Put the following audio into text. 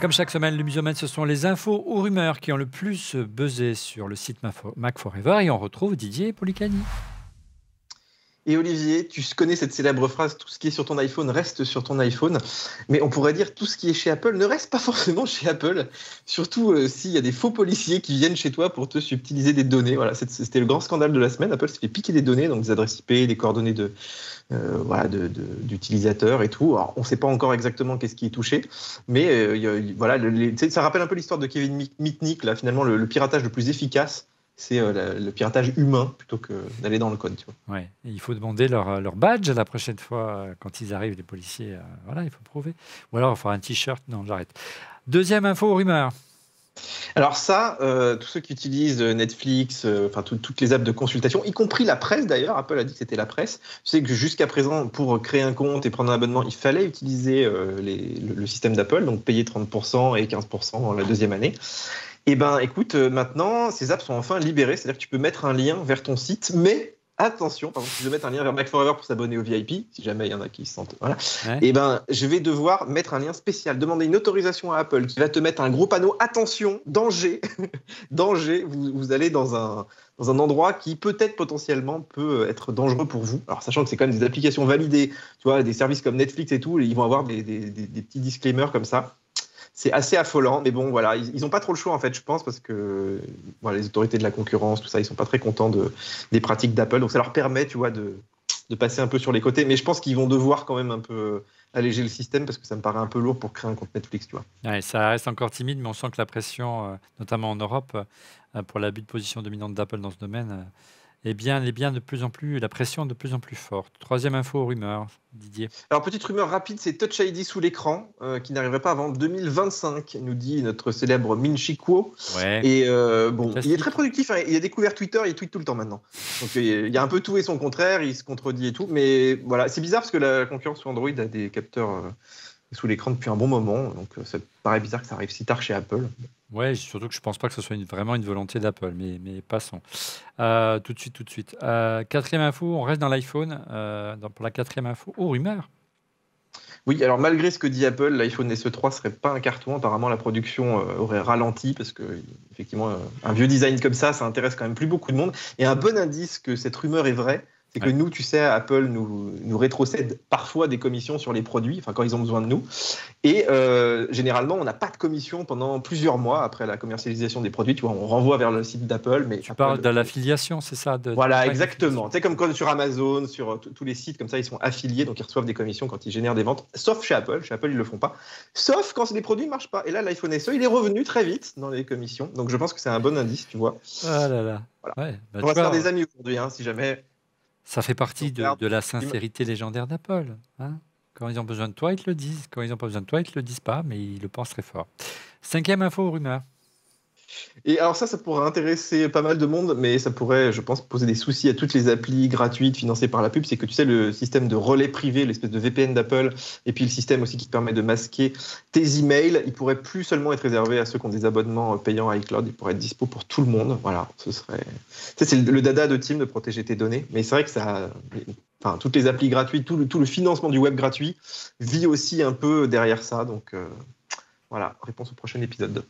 Comme chaque semaine, le Musomètre, ce sont les infos ou rumeurs qui ont le plus buzzé sur le site Mac Forever. Et on retrouve Didier Policani. Et Olivier, tu connais cette célèbre phrase tout ce qui est sur ton iPhone reste sur ton iPhone. Mais on pourrait dire tout ce qui est chez Apple ne reste pas forcément chez Apple. Surtout euh, s'il y a des faux policiers qui viennent chez toi pour te subtiliser des données. Voilà, c'était le grand scandale de la semaine. Apple s'est fait piquer des données, donc des adresses IP, des coordonnées de, euh, voilà, d'utilisateurs et tout. On ne sait pas encore exactement qu'est-ce qui est touché, mais euh, voilà, ça rappelle un peu l'histoire de Kevin Mitnick, là, finalement, le, piratage le plus efficace c'est euh, le piratage humain plutôt que d'aller dans le code. Tu vois. Ouais. il faut demander leur, leur, badge la prochaine fois quand ils arrivent, les policiers. voilà, il faut prouver. Ou alors, il faut un t-shirt. Non, j'arrête. Deuxième info, rumeur. Alors ça, euh, tous ceux qui utilisent euh, Netflix, euh, enfin toutes les apps de consultation, y compris la presse d'ailleurs, Apple a dit que c'était la presse. Tu sais que jusqu'à présent, pour créer un compte et prendre un abonnement, il fallait utiliser le, système d'Apple, donc payer 30% et 15% dans la deuxième année. Eh ben, écoute, maintenant, ces apps sont enfin libérées, c'est-à-dire que tu peux mettre un lien vers ton site, mais attention, par exemple, si je veux mettre un lien vers Mac Forever pour s'abonner au VIP, si jamais il y en a qui se sentent. Voilà. Et eh ben, je vais devoir mettre un lien spécial, demander une autorisation à Apple qui va te mettre un gros panneau attention, danger, danger, vous, allez dans un, dans un endroit qui peut-être potentiellement peut être dangereux pour vous. Alors, sachant que c'est quand même des applications validées, tu vois, des services comme Netflix et tout, ils vont avoir des, des, des petits disclaimers comme ça c'est assez affolant, mais bon, voilà, ils n'ont pas trop le choix en fait, je pense, parce que les autorités de la concurrence, tout ça, ils sont pas très contents de, des pratiques d'Apple, donc ça leur permet, tu vois, de, de, passer un peu sur les côtés. Mais je pense qu'ils vont devoir quand même un peu alléger le système parce que ça me paraît un peu lourd pour créer un compte Netflix, tu vois. ça reste encore timide, mais on sent que la pression, euh, notamment en Europe, euh, pour l'abus de position dominante d'Apple dans ce domaine, euh, eh bien, bien de plus en plus, la pression de plus en plus forte. Troisième info, rumeur, Didier. Alors, petite rumeur rapide, c'est Touch ID sous l'écran, euh, qui n'arriverait pas avant 2025, nous dit notre célèbre Min Kuo. Ouais. Et euh, bon, il est très productif, hein. il a découvert Twitter, il tweet tout le temps maintenant. Donc, il y a un peu tout et son contraire, il se contredit et tout. Mais voilà, c'est bizarre parce que la concurrence sur Android a des capteurs euh, sous l'écran depuis un bon moment. Donc, ça paraît bizarre que ça arrive si tard chez Apple. Ouais, surtout que je pense pas que ce soit vraiment une volonté d'Apple, mais, mais passons. Euh, tout de suite, tout de suite. Euh, quatrième info, on reste dans l'iPhone. Euh, pour la quatrième info, oh, rumeur. Oui, alors malgré ce que dit Apple, l'iPhone SE3 serait pas un carton. Apparemment, la production aurait ralenti parce que, effectivement, un vieux design comme ça, ça intéresse quand même plus beaucoup de monde. Et un bon indice que cette rumeur est vraie, c'est que nous, tu sais, Apple nous, nous rétrocède parfois des commissions sur les produits, enfin quand ils ont besoin de nous. Et euh, généralement, on n'a pas de commission pendant plusieurs mois après la commercialisation des produits. Tu vois, on renvoie vers le site d'Apple. Mais tu parles de l'affiliation, c'est ça de, Voilà, exactement. Tu sais, comme quand sur Amazon, sur tous les sites comme ça, ils sont affiliés, donc ils reçoivent des commissions quand ils génèrent des ventes. Sauf chez Apple. Chez Apple, ils le font pas. Sauf quand les produits ne marchent pas. Et là, l'iPhone SE, il est revenu très vite dans les commissions. Donc je pense que c'est un bon indice, tu vois. Ah là là. Voilà. Bah, on va se faire des amis aujourd'hui, hein, si jamais ça fait partie de, la sincérité légendaire d'Apple. Hein. Quand ils ont besoin de toi, ils te le disent. Quand ils n'ont pas besoin de toi, ils ne te le disent pas, mais ils le pensent très fort. Cinquième info, rumeur. Et alors ça, ça pourrait intéresser pas mal de monde, mais ça pourrait, je pense, poser des soucis à toutes les applis gratuites financées par la pub. C'est que tu sais, le système de relais privé, l'espèce de VPN d'Apple, et puis le système aussi qui te permet de masquer tes emails, il pourrait plus seulement être réservé à ceux qui ont des abonnements payants à iCloud, il pourrait être dispo pour tout le monde. Voilà, ce serait... C'est le dada de Team de protéger tes données, mais c'est vrai que ça... Enfin, toutes les applis gratuites, tout le, tout le financement du web gratuit vit aussi un peu derrière ça, donc... Euh, voilà, réponse au prochain épisode.